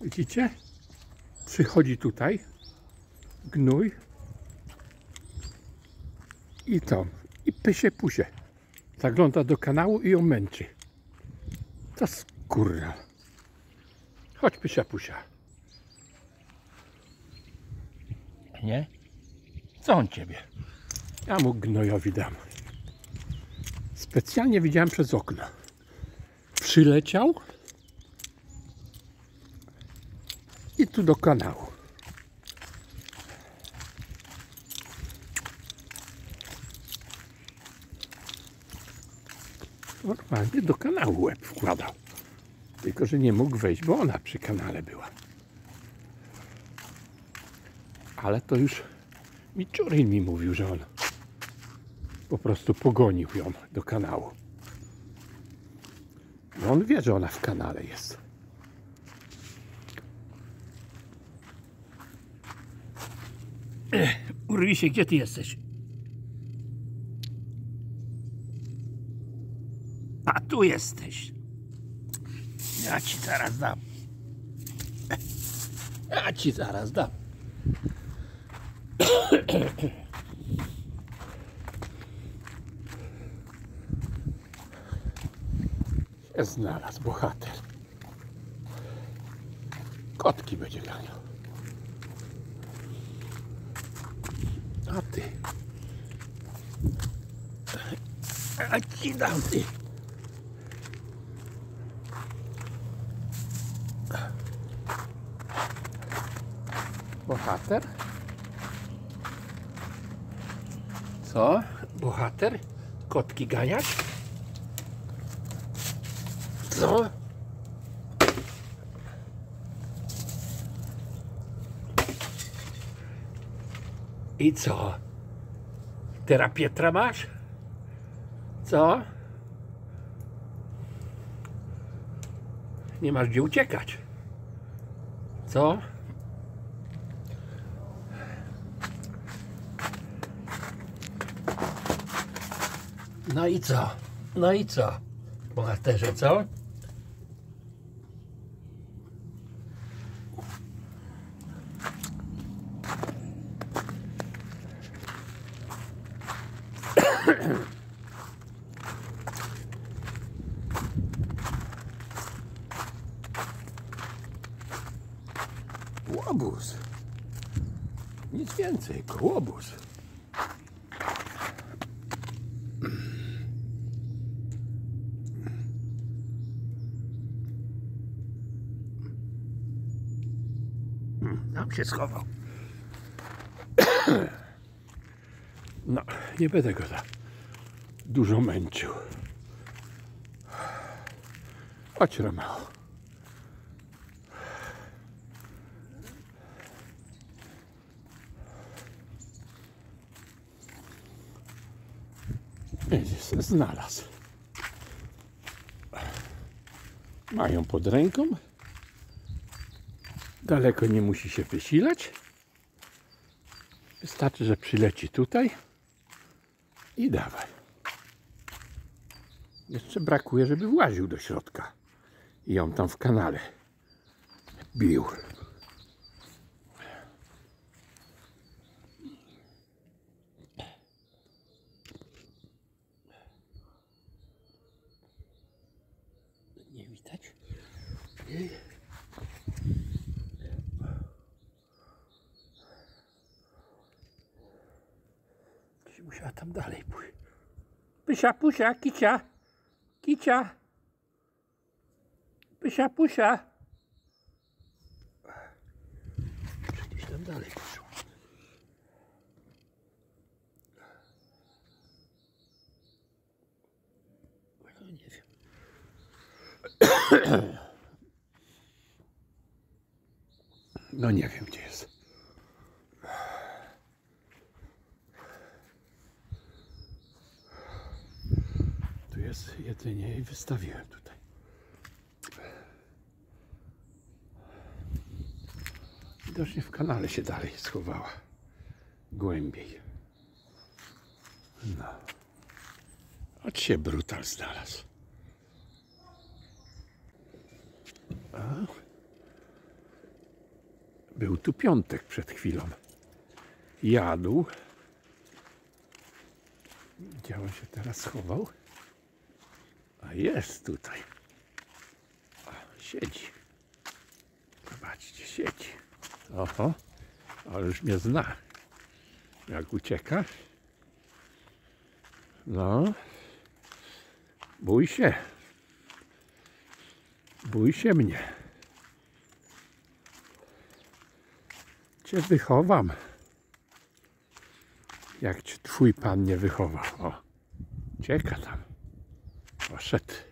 Widzicie? Przychodzi tutaj gnój i to. I pysie pusie. Zagląda do kanału i ją męczy. To skóra. Chodź pysia pusia. Nie? Co on ciebie? Ja mu gnojowi dam. Specjalnie widziałem przez okno. Przyleciał i tu do kanału. Normalnie do kanału łeb wkładał. Tylko, że nie mógł wejść, bo ona przy kanale była. Ale to już Miczurin mi mówił, że on po prostu pogonił ją do kanału. No on wie, że ona w kanale jest. Urwij się, gdzie ty jesteś? A tu jesteś. Ja ci zaraz dam. Ja ci zaraz dam. Znalazł bohater. Kotki będzie ganiał. A ty. Ja ci dam, ty. Bohater? Co? Bohater? Kotki ganiać? Co? I co? Teraz Pietra masz? Co? Nie masz gdzie uciekać. Co? No i co? No i co? Bohaterze, co? Łobuz. Nic więcej, łobuz. Tam się schował. No, nie będę go za dużo męczył. Chodź, Romeo. Widzisz, znalazł. Mają pod ręką. Daleko nie musi się wysilać. Wystarczy, że przyleci tutaj i dawaj. Jeszcze brakuje, żeby właził do środka i ją tam w kanale bił. Nie widać? Gdzieś musiała tam dalej pójść. Pysia, pusia, kicia, kicia. Pysia, pusia. Gdzieś tam dalej. No. No nie wiem gdzie jest. Jest jedzenie i wystawiłem tutaj. Widocznie w kanale się dalej schowała. Głębiej. No. Od się brutal znalazł. A? Był tu piątek przed chwilą. Jadł. Gdzie on się teraz schował? Jest tutaj. O, siedzi. Zobaczcie, siedzi. Oho, ale już mnie zna. Jak ucieka. No. Bój się. Bój się mnie. Cię wychowam. Jak cię twój pan nie wychowa. O, cieka tam. Oh shit.